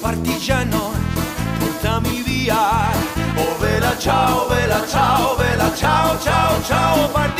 partigiano, portami via. Oh vela ciao, vela ciao, vela ciao, ciao, ciao, partigiano.